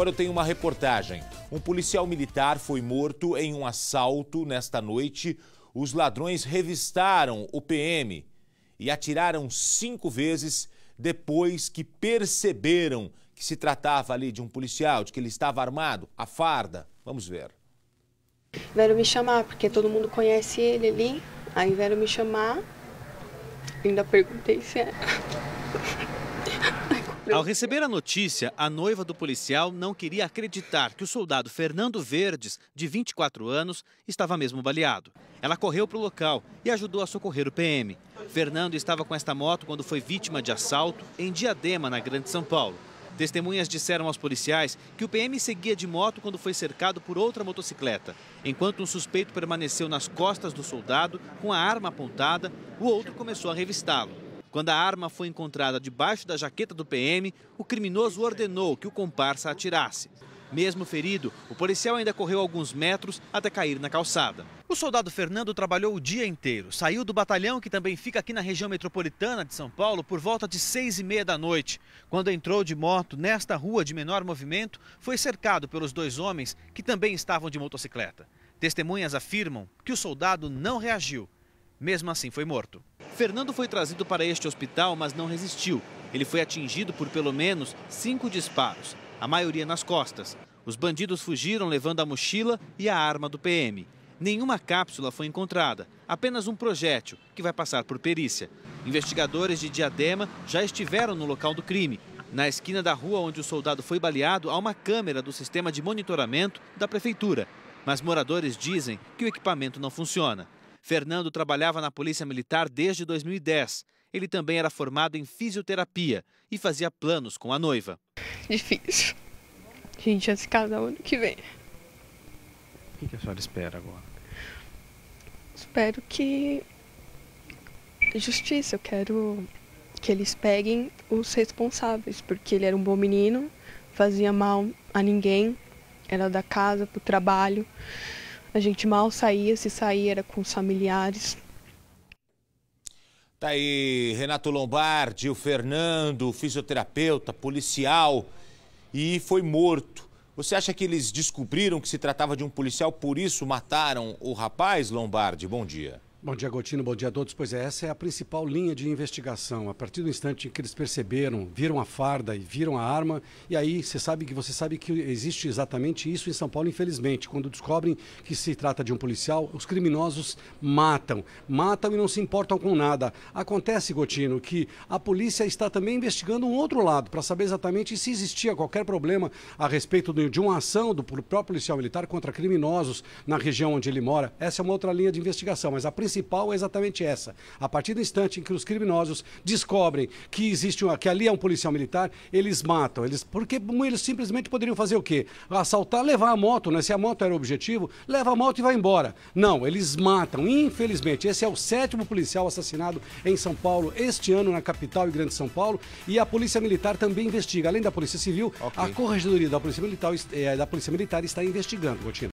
Agora eu tenho uma reportagem. Um policial militar foi morto em um assalto nesta noite. Os ladrões revistaram o PM e atiraram cinco vezes depois que perceberam que se tratava ali de um policial, de que ele estava armado, a farda. Vamos ver. Vieram me chamar, porque todo mundo conhece ele ali. Aí vieram me chamar. Ainda perguntei se é. Ao receber a notícia, a noiva do policial não queria acreditar que o soldado Fernando Verdes, de 24 anos, estava mesmo baleado. Ela correu para o local e ajudou a socorrer o PM. Fernando estava com esta moto quando foi vítima de assalto em Diadema, na Grande São Paulo. Testemunhas disseram aos policiais que o PM seguia de moto quando foi cercado por outra motocicleta. Enquanto um suspeito permaneceu nas costas do soldado com a arma apontada, o outro começou a revistá-lo. Quando a arma foi encontrada debaixo da jaqueta do PM, o criminoso ordenou que o comparsa atirasse. Mesmo ferido, o policial ainda correu alguns metros até cair na calçada. O soldado Fernando trabalhou o dia inteiro. Saiu do batalhão, que também fica aqui na região metropolitana de São Paulo, por volta de seis e meia da noite. Quando entrou de moto nesta rua de menor movimento, foi cercado pelos dois homens que também estavam de motocicleta. Testemunhas afirmam que o soldado não reagiu. Mesmo assim, foi morto. Fernando foi trazido para este hospital, mas não resistiu. Ele foi atingido por pelo menos cinco disparos, a maioria nas costas. Os bandidos fugiram levando a mochila e a arma do PM. Nenhuma cápsula foi encontrada, apenas um projétil que vai passar por perícia. Investigadores de Diadema já estiveram no local do crime. Na esquina da rua onde o soldado foi baleado, há uma câmera do sistema de monitoramento da prefeitura. Mas moradores dizem que o equipamento não funciona. Fernando trabalhava na Polícia Militar desde 2010. Ele também era formado em fisioterapia e fazia planos com a noiva. Difícil. A gente ia se casar ano que vem. O que a senhora espera agora? Espero que. Justiça, eu quero que eles peguem os responsáveis, porque ele era um bom menino, fazia mal a ninguém, era da casa pro trabalho. A gente mal saía, se saía era com os familiares. Tá aí Renato Lombardi, o Fernando, fisioterapeuta, policial, e foi morto. Você acha que eles descobriram que se tratava de um policial, por isso mataram o rapaz, Lombardi? Bom dia. Bom dia, Gotino. Bom dia a todos. Pois é, essa é a principal linha de investigação. A partir do instante em que eles perceberam, viram a farda e viram a arma, e aí você sabe que você sabe que existe exatamente isso em São Paulo, infelizmente. Quando descobrem que se trata de um policial, os criminosos matam. Matam e não se importam com nada. Acontece, Gotino, que a polícia está também investigando um outro lado, para saber exatamente se existia qualquer problema a respeito de uma ação do próprio policial militar contra criminosos na região onde ele mora. Essa é uma outra linha de investigação, mas a principal é exatamente essa. A partir do instante em que os criminosos descobrem que existe uma, que ali é um policial militar, eles matam. Eles, porque eles simplesmente poderiam fazer o quê? Assaltar, levar a moto, né? Se a moto era o objetivo, leva a moto e vai embora. Não, eles matam. Infelizmente, esse é o sétimo policial assassinado em São Paulo este ano na capital e Grande São Paulo. E a Polícia Militar também investiga. Além da Polícia Civil, okay. a Corregedoria da Polícia Militar, é, da Polícia Militar está investigando, Gotino.